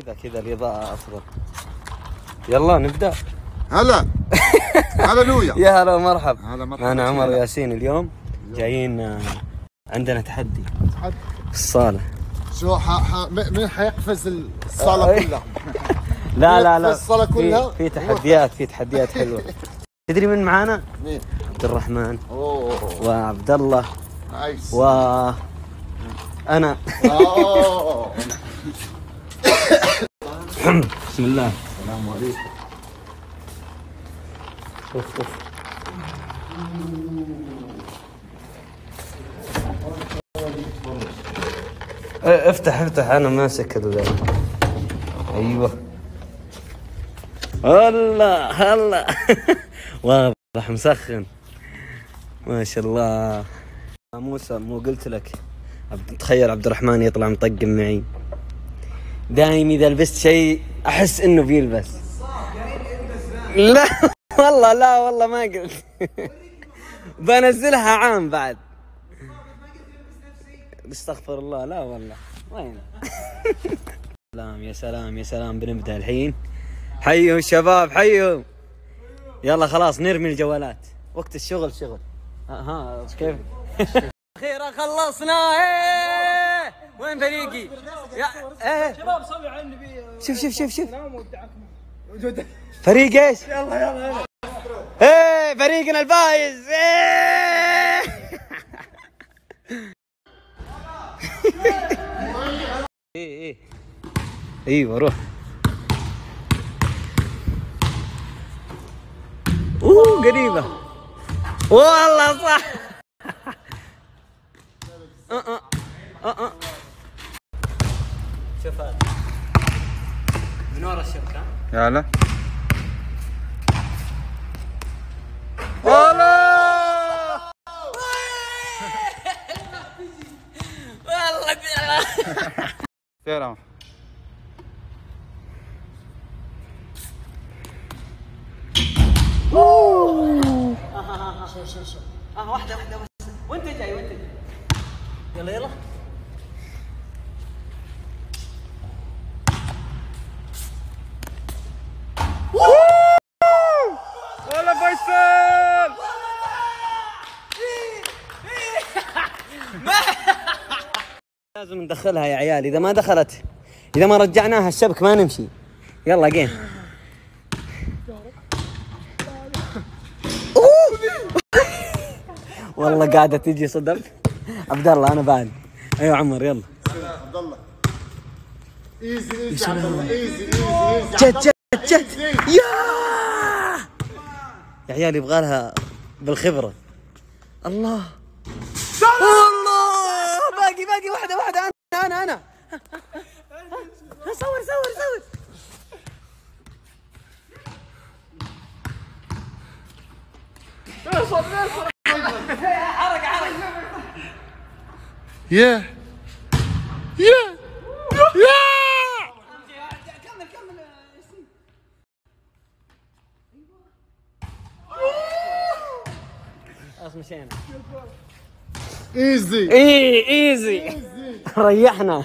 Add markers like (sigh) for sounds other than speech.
كذا كذا الإضاءة افضل يلا نبدأ هلا هللويا (laughs) يا هلا ومرحب هلا مرحبا أنا عمر. ياسين اليوم جايين آه، عندنا تحدي تحدي. في الصالة شو ح... ح... م- مين حيقفز الصالة أي. كلها؟ (laughs) لا لا لا في- كلها؟ في تحديات في تحديات حلوة (laughs) تدري من معانا؟ مين؟ عبد الرحمن أوه وعبد الله نايس و أنا أوه. بسم الله. السلام عليكم شوف إيه، افتح افتح أنا ماسك ال أيوه. هلا هلا. (laughs) واضح مسخن. ما شاء الله. موسى مو قلت لك. تخيل عبد الرحمن يطلع مطقم معي. دايم إذا لبست شيء أحس إنه بيلبس لا (laughs) والله لا والله ما قلت. (laughs) بنزلها عام بعد. استغفر الله لا والله. وين؟ (laughs) سلام يا سلام يا سلام بنبدأ الحين. حيوا الشباب حيوا يلا خلاص نرمي الجوالات. وقت الشغل شغل. ها, كيف؟ أخيرا خلصنا. إيه. وين فريقي؟ يا إيه. شباب صلوا على النبي. شوف شوف شوف شوف. فريق إيش؟ يلا يلا يلا. إيه فريقنا الفايز. إيه. (laughs) إيه إيه. أيوه روح. أوه قريبة. والله صح. (laughs) أه أه أه أه. شوف هذا من ورا الشبكة يلا. والله! سلام. آه واحدة واحدة بس وانت جاي وانت جاي. يلا يلا. لازم ندخلها يا عيال. إذا ما دخلت إذا ما رجعناها الشبك ما نمشي. يلا game. والله قاعدة تجي صدف. عبد الله أنا بعد. أيوه عمر يلا. عبد الله easy easy عبد الله easy easy. easy جت جت جت يا يا عيال يبغى لها بالخبرة. الله. الله أنا أنا. صور صور صور. يا يا يا. خلاص مشينا. ايزي إي إيزي. ريحنا.